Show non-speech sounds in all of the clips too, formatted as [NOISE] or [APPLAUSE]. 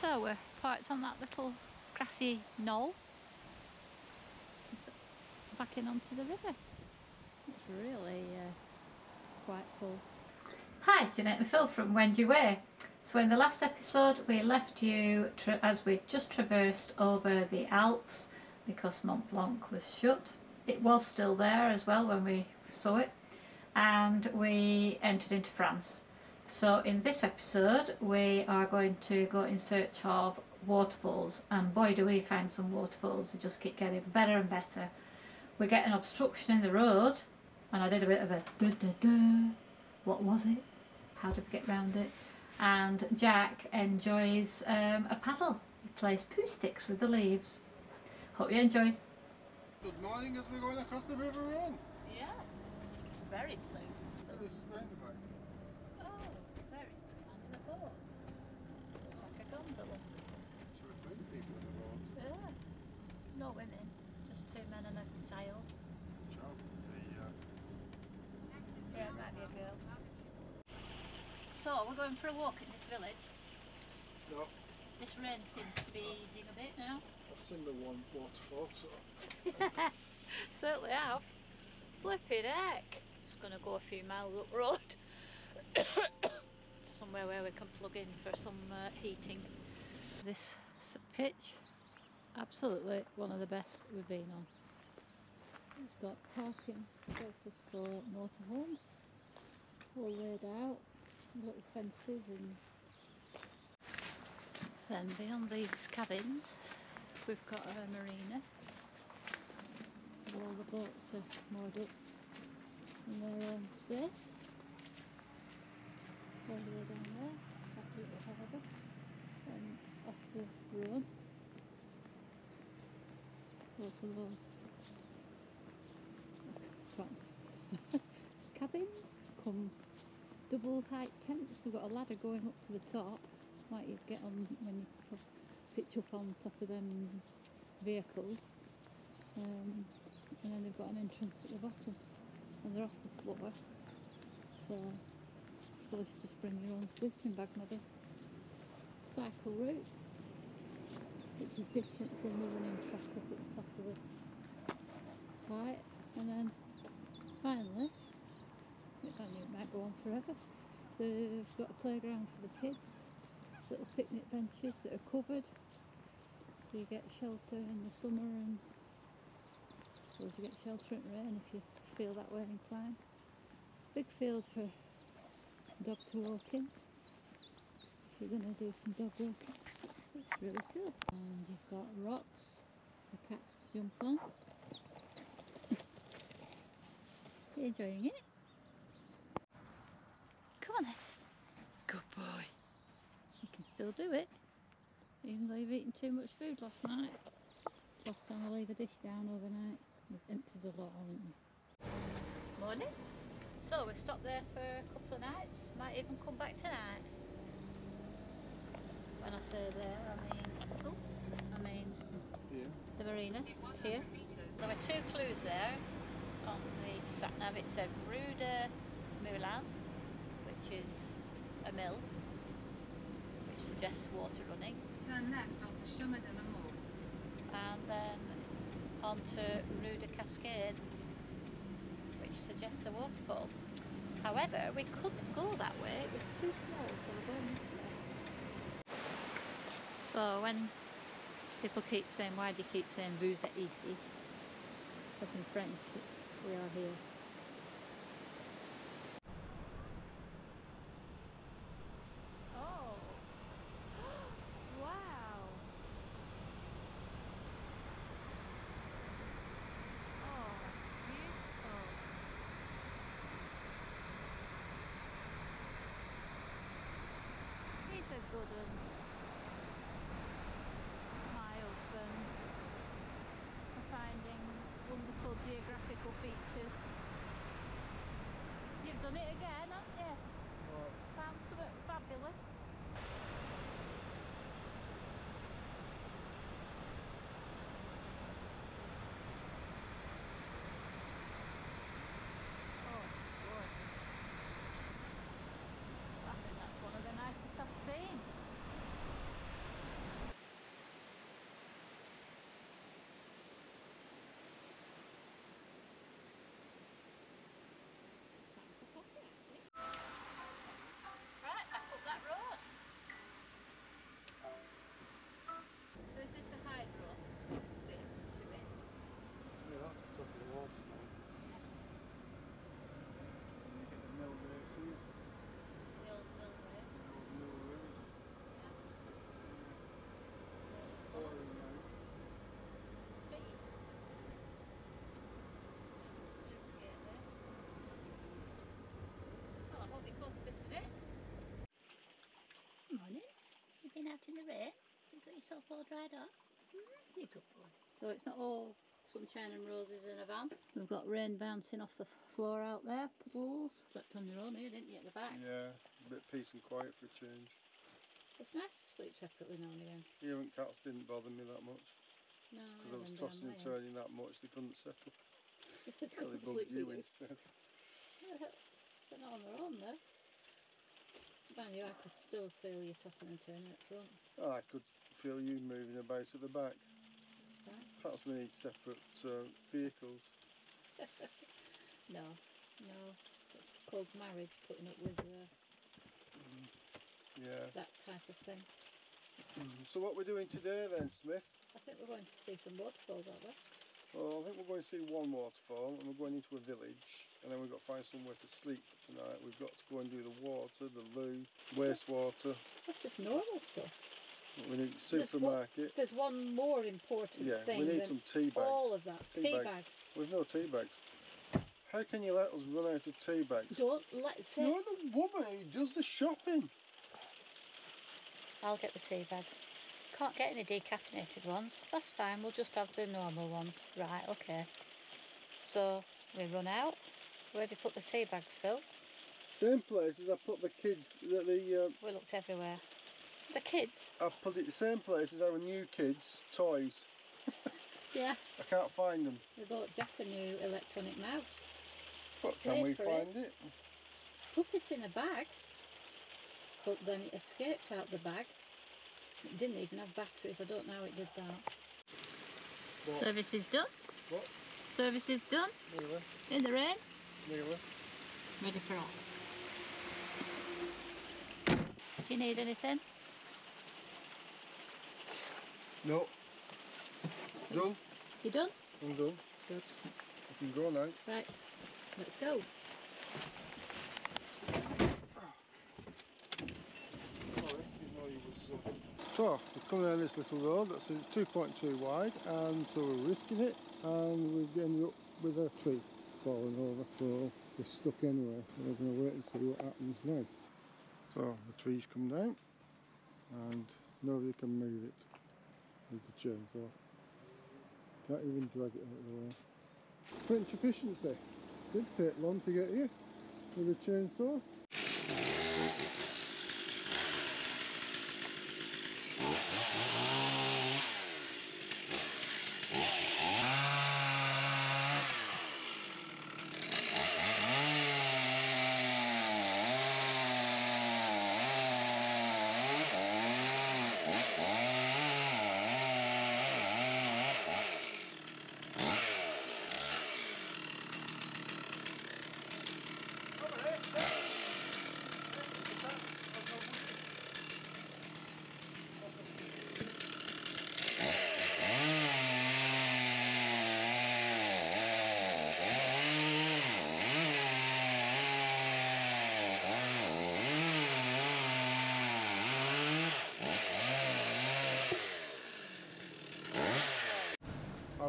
So we're parked on that little grassy knoll. Back in onto the river. It's really uh, quite full. Hi, Jeanette and Phil from Wend Yer Way. So in the last episode we left you as we just traversed over the Alps because Mont Blanc was shut. It was still there as well when we saw it and we entered into France. So in this episode we are going to go in search of waterfalls and boy do we find some waterfalls, they just keep getting better and better. We get an obstruction in the road and I did a bit of a duh duh duh, what was it, how did we get round it and Jack enjoys um, a paddle, he plays Poohsticks with the leaves. Hope you enjoy. Good morning as we're going across the River Rhone. Yeah, it's very blue. Look at this roundabout. Oh, very and in a boat. Looks like a gondola. Two or three people in the boat. Yeah. No women, just two men and a child. Child, the, uh, Yeah, it might be a girl. So, we're going for a walk in this village. no, This rain seems to be easing a bit now. I've seen the one waterfall, so [LAUGHS] Certainly have. Flipping heck. Just going to go a few miles up road. To [COUGHS] somewhere where we can plug in for some uh, heating. This pitch. Absolutely one of the best we've been on. It's got parking spaces for motorhomes. All laid out. Little fences and then beyond these cabins we've got a marina. So all the boats are moored up in their own space. All the way down there, that little harbour, and off the road. Lots of those uh, [LAUGHS] cabins come double height tents. They've got a ladder going up to the top, like you get on when you pitch up on top of them vehicles. Um, and then they've got an entrance at the bottom, and they're off the floor. So I suppose you just bring your own sleeping bag, maybe. Cycle route, which is different from the running track up at the top of the site, and then finally, It might go on forever. They've got a playground for the kids, little picnic benches that are covered, so you get shelter in the summer and I suppose you get shelter in rain if you feel that way inclined. Big field for dog to walk in if you're going to do some dog walking. So it's really cool. And you've got rocks for cats to jump on. [LAUGHS] you enjoying it? Come on then. Good boy. You can still do it. Even though you've eaten too much food last night. Last time I leave a dish down overnight. We've emptied the lot, haven't we? Morning. So we stopped there for a couple of nights. Might even come back tonight. When I say there, I mean, oops, I mean yeah. the marina here. There were two clues there on the sat nav. It said Rue de Moulin, which is a mill, which suggests water running, Turn left onto Chemin de la Morte. and then onto Rue de Cascade, which suggests a waterfall. However, we couldn't go that way, it was too small, so we're going this way. So when people keep saying, why do you keep saying vous êtes ici? Because in French it's we are here. submit again. Been out in the rain? You got yourself all dried up? Hmm? You good boy. So it's not all sunshine and roses in a van. We've got rain bouncing off the floor out there, puddles. Slept on your own here, didn't you, at the back? Yeah, a bit peace and quiet for a change. It's nice to sleep separately now and again. Even cats didn't bother me that much No, because I was tossing and turning that much they couldn't settle. [LAUGHS] They So couldn't they sleep bugged you with instead. Yeah, [LAUGHS] They're not on their own there. You, I could still feel you tossing and turning up front. Oh, I could feel you moving about at the back. It's fine. Perhaps we need separate uh, vehicles. [LAUGHS] No, no. That's called marriage, putting up with uh, Yeah. that type of thing. So what we're doing today then, Smith? I think we're going to see some waterfalls, aren't we? Well, I think we're going to see one waterfall and we're going into a village and then we've got to find somewhere to sleep for tonight. We've got to go and do the water, the loo, wastewater. That's just normal stuff. We need a There's one- supermarket. There's one more important Yeah, thing we need than some tea bags. all of that. Tea Tea, bags. bags. We've no tea bags. How can you let us run out of tea bags? Don't let's You're the woman who does the shopping. I'll get the tea bags. Can't get any decaffeinated ones. That's fine. We'll just have the normal ones. Right. Okay. So we run out. Where do you put the tea bags, Phil? Same place as I put the kids, the, the uh, We looked everywhere. The kids. I put it the same place as our new kids' toys. Yeah. I can't find them. We bought Jack a new electronic mouse. But can we find it? Put it in a bag. But then it escaped out the bag. It didn't even have batteries. I don't know how it did that. What? Service is done. What? Service is done. Nearly, In the rain. nearly. Ready for off. Do you need anything? No. Done. You done? I'm done. Good. I can go now. Right. Let's go. Sorry, didn't know you was. Uh... So we're coming down this little road. That's it's 2.2 wide, and so we're risking it, and we're getting up with a tree falling over. So we're stuck anyway. We're going to wait and see what happens now. So the tree's come down, and nobody can move it with the chainsaw. Can't even drag it out of the way. French efficiency. Didn't take long to get here with a chainsaw.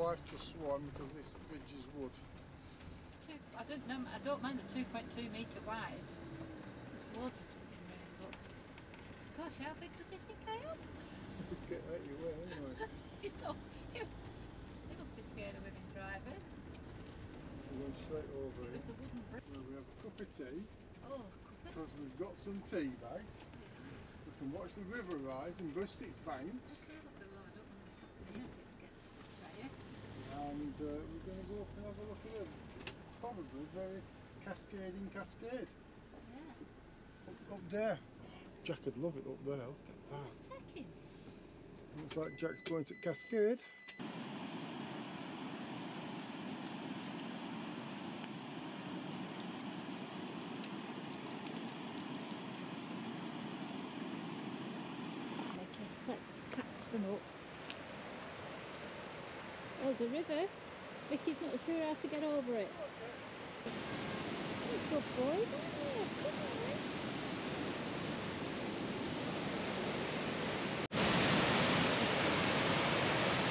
Wife just swam because this bridge is wood. Two, I don't know. I don't mind the 2.2 metre wide. There's loads of rain, but gosh, how big does he think I am? [LAUGHS] Get out your way anyway. [LAUGHS] He's not. He, he must be scared of women drivers. We're going straight over It here. was the wooden bridge. Where we have a cup of tea Oh, because we've got some tea bags. We can watch the river rise and burst its banks. Okay, And uh, we're going to go up and have a look at a probably very cascading cascade Yeah. up, up there. Jack would love it up there. Look at check. Looks like Jack's going to cascade. Okay, let's catch them up. Oh, there's a river. Vicky's not sure how to get over it. You're good boys, aren't you? Come on.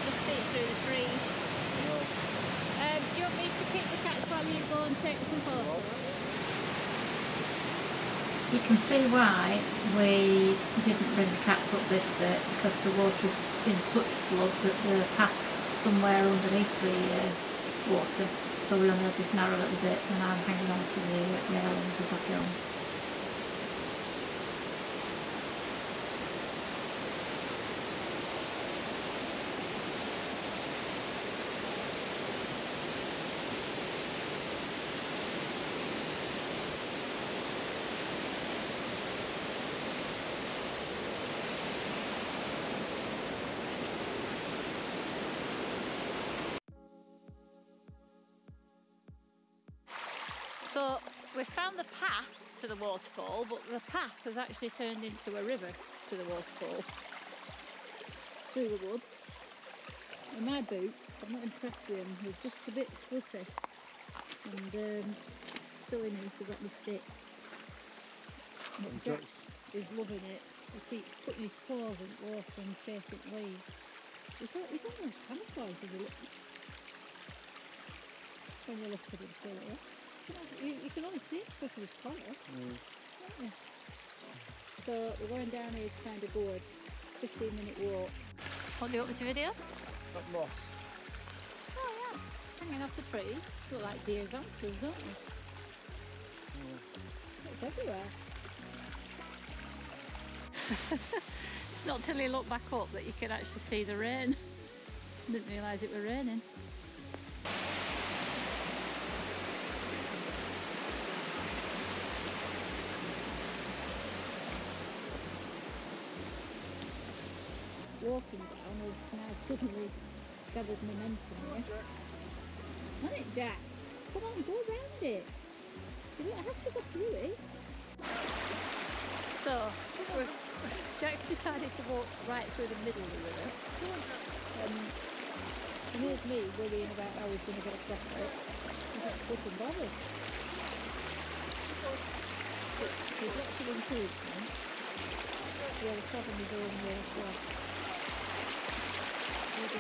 Just see through the trees. Um, do you want me to keep the cats while you go and take some photos? You can see why we didn't bring the cats up this bit because the water water's in such flood that the path's somewhere underneath the uh, water. So we only had this narrow little bit and I'm hanging on to the railings as I we found the path to the waterfall, but the path has actually turned into a river to the waterfall through the woods. And my boots, I'm not impressed with them, they're just a bit slippy. And um, silly me if we got my sticks. But Jack is loving it. He keeps putting his paws in the water and chasing leaves. He's, he's almost camouflaged a look. When you look at him, silly. You, you can only see it because of his collar. mm, can't you? So we're going down here to find a gorge. 15 minute walk. What do you want me to video? that moss. Oh yeah, hanging off the trees. Look like deer's antlers, don't they? Yeah. It's everywhere. [LAUGHS] it's not till you look back up that you can actually see the rain. Didn't realise it were raining. Walking down has now suddenly gathered momentum here. On it, Jack. Come on, go around it. You don't have to go through it. So, Jack's decided to walk right through the middle of the river. Um, and here's me worrying about how he's going to get across it. He's not fucking bothered. There's lots of improvement. Yeah, the problem is own way across. [LAUGHS]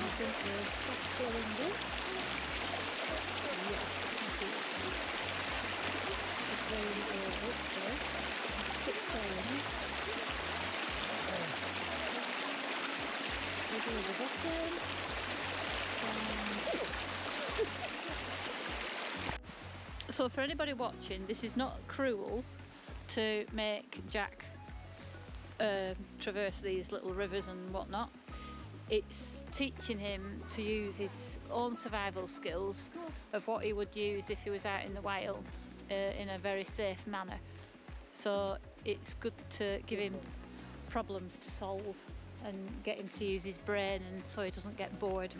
So for anybody watching, this is not cruel to make Jack uh, traverse these little rivers and whatnot. It's teaching him to use his own survival skills of what he would use if he was out in the wild uh, in a very safe manner. So it's good to give him problems to solve and get him to use his brain and so he doesn't get bored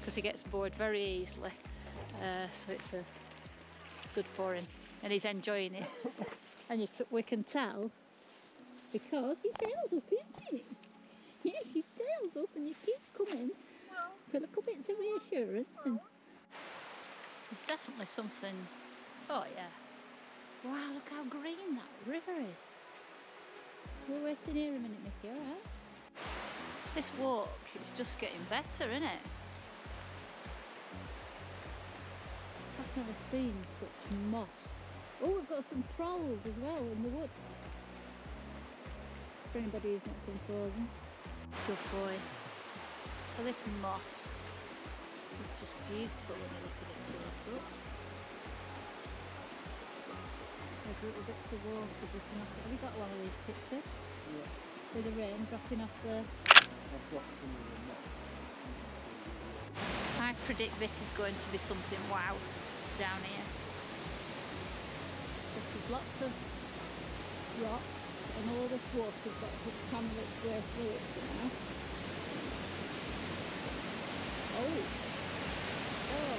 because he gets bored very easily. Uh, so it's uh, good for him and he's enjoying it. [LAUGHS] and you c- we can tell because he tail's up, isn't it? [LAUGHS] Yes, his tail's up and you keep coming for little bits of reassurance and there's definitely something oh yeah. Wow look how green that river is. We're waiting here a minute Mickey alright this walk it's just getting better isn't it? I've never seen such moss. Oh we've got some trolls as well in the wood. For anybody who's not seen Frozen good boy So this moss is just beautiful when you look at it close up. There's little bits of water dripping off. Have you got one of these pictures? Yeah. With the rain dropping off the. I've got some of the moss. I predict this is going to be something wow down here. This is lots of rocks, and all this water's got to channel its way through it somehow. Oh. Oh.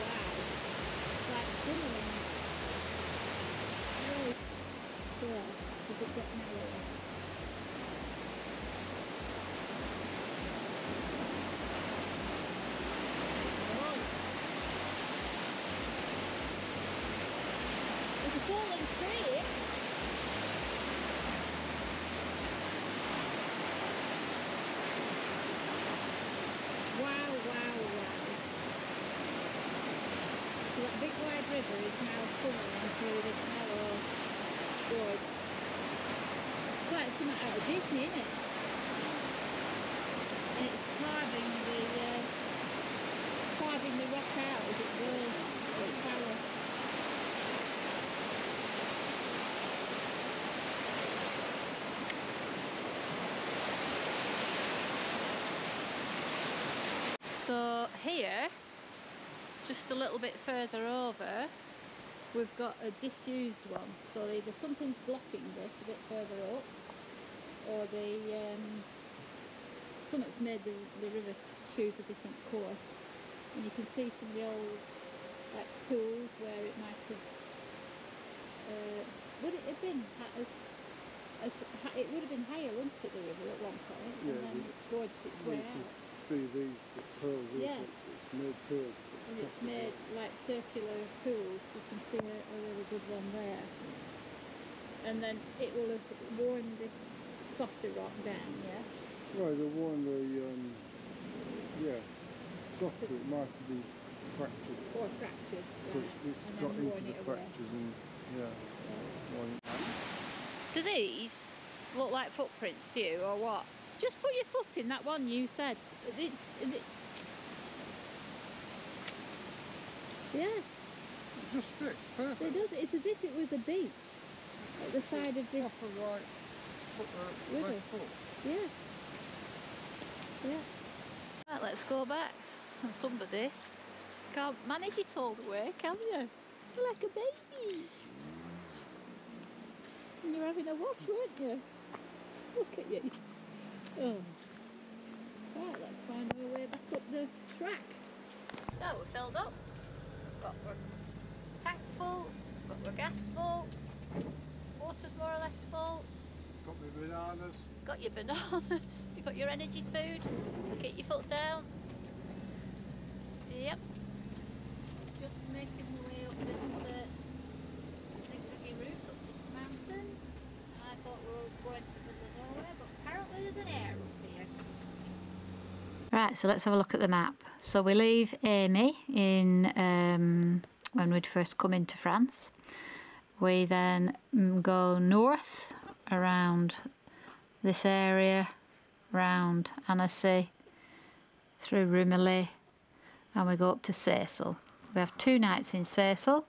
Wow. It's like. Right. So, does it get narrower? river is now funneling through this narrow gorge. It's like something out of Disney, isn't it? And it's carving the uh, carving the rock out as it goes. Like power. So here, just a little bit further over, we've got a disused one. So either something's blocking this a bit further up, or the um, something's made the, the river choose a different course. And you can see some of the old like pools where it might have. Uh, would it have been as, as it would have been higher, wouldn't it, the river at one point, Yeah, and then it's gorged its way out. See these the pearls. here, Yeah. It's, it's made pearls. and it's of made like circular pools. You can see a, a really good one there. And then it will have worn this softer rock down, yeah. Right, the one the um, yeah, softer. So- it might have been fractured. Or fractured. So right, it's, it's and got into the it away. fractures and yeah, Yeah. worn it. Do these look like footprints to you, or what? Just put your foot in that one you said. It, it, yeah, It just fits perfect. it does. It's as if it was a beach at the side of this. Proper right foot, uh, left foot. Yeah. Yeah. Right, let's go back. And somebody can't manage it all the way, can you? You're like a baby. And you're having a wash, weren't you? Look at you. Oh. Right, let's find our way back up the track. So we're filled up. Got our tank full. Got our gas full. Water's more or less full Got my bananas. got your bananas, [LAUGHS] you got your energy food, get your foot down. Yep. Just making my way up this uh, zigzaggy route up this mountain. I thought we were going to middle of nowhere, but apparently Right, so let's have a look at the map. So we leave Amy in um, when we'd first come into France. We then go north around this area, round Annecy, through Rumilly, and we go up to Seyssel. We have two nights in Seyssel.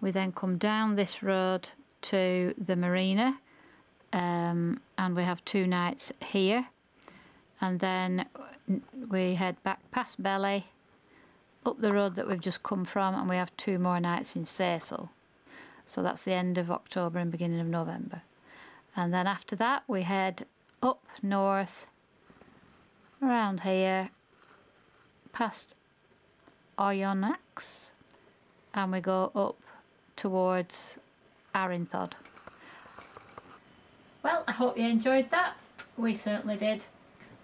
We then come down this road to the marina, um, and we have two nights here. And then we head back past Belley, up the road that we've just come from, and we have two more nights in Seyssel So that's the end of October and beginning of November. And then after that, we head up north, around here, past Oyonnax, and we go up towards Arinthod. Well, I hope you enjoyed that. We certainly did.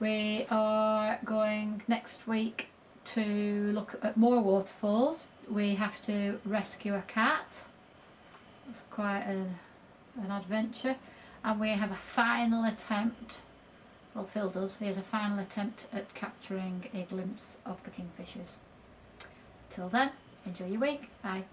We are going next week to look at more waterfalls. We have to rescue a cat. It's quite an, an adventure and we have a final attempt well Phil does, he has a final attempt at capturing a glimpse of the kingfishers. Till then, enjoy your week, bye.